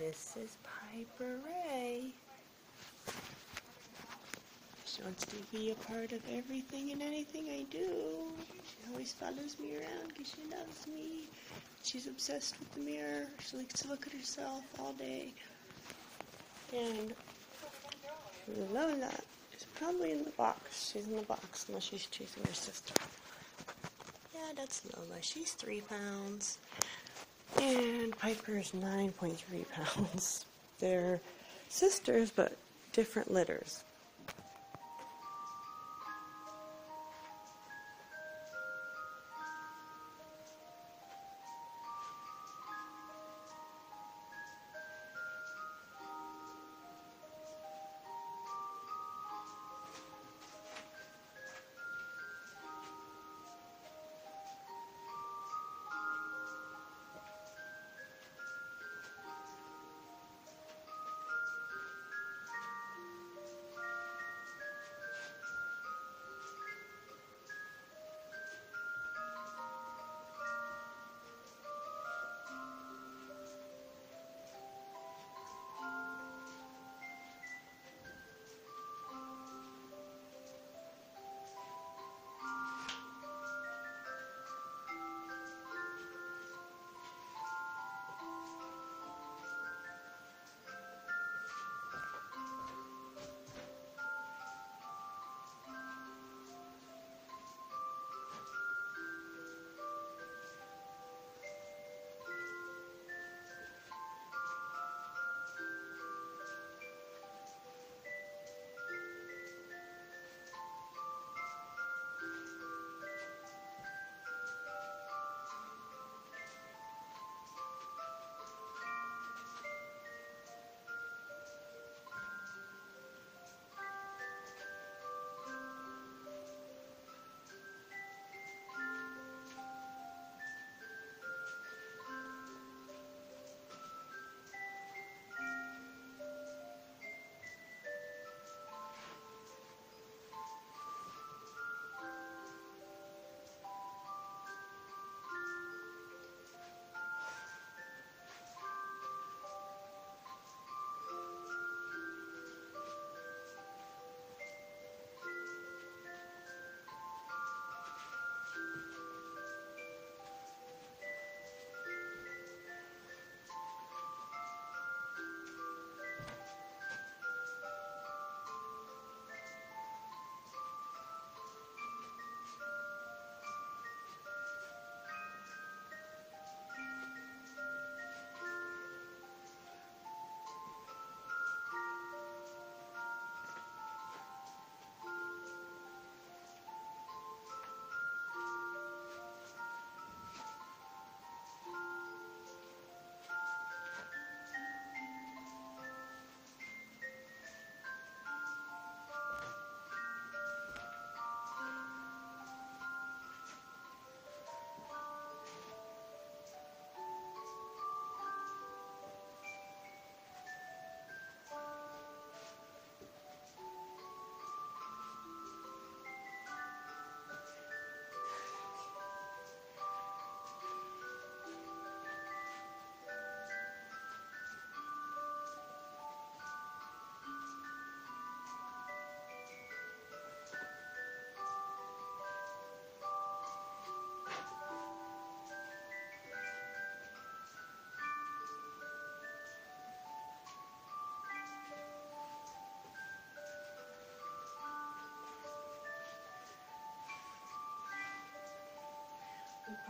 This is Piper Ray. She wants to be a part of everything and anything I do. She always follows me around because she loves me. She's obsessed with the mirror. She likes to look at herself all day. And Lola is probably in the box. She's in the box unless she's chasing her sister. Yeah, that's Lola. She's three pounds. And Piper's 9.3 pounds. They're sisters, but different litters.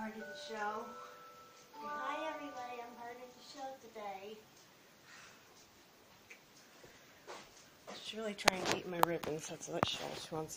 I'm part of the show. Hi everybody, I'm part of the show today. She's really trying to eat my ribbons. That's what she, she wants